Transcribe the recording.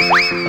you